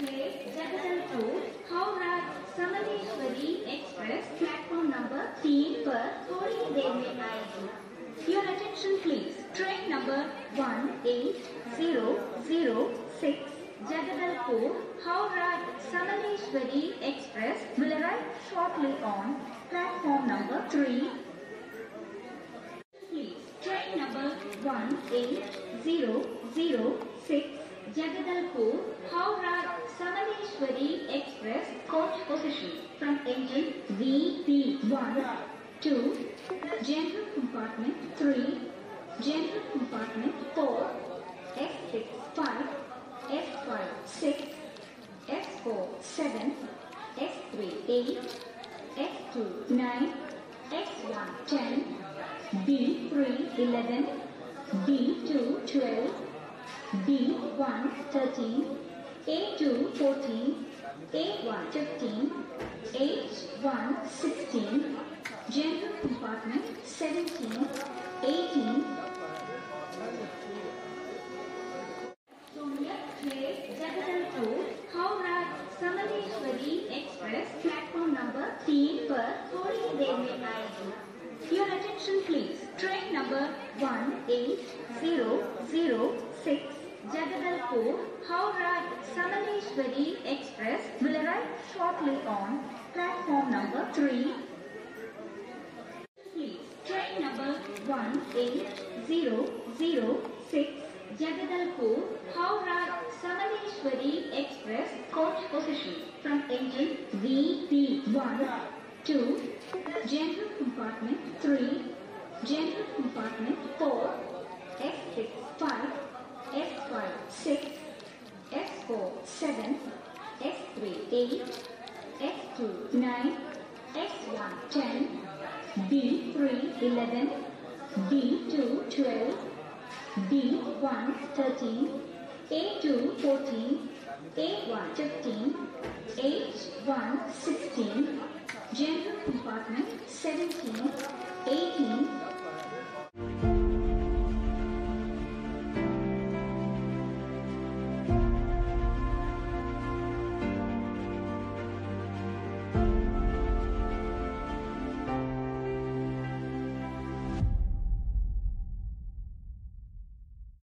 play Jagadam 2, Howrah Samaleshwari Express, platform number 3 per Holi Devi Your attention please. Train number 18006 Jagadalpur, Howrah Samaleshwari Express will arrive shortly on platform number 3. Please, train number 18006 Jagadalpur, Howrah Samaleshwari Express coach position from engine VP1 to general compartment 3, general compartment 4, F6 5, F5 6, F4 7, F3 8, F2 9, X1 10, B3 11, B2 12, B1 13, a2 14, A1 15, A1 16, general compartment 17, 18, platform number 3 per Holi Railway line. Your attention please. Train number 1800 6 Jagadalpur, Howrah Samaleshwari Express will arrive shortly on platform number 3. Please, train number 18006 Jagadalpur, Howrah, Samaleshwari Express coach position from engine VP1 to general compartment 3, general compartment 4, F6 5, F5 6, F4 7, F3 8, F2 9, X1 10, B3 11, B2 12, B1 13, A2 14, A1 15, H1 16, general compartment 17, 18,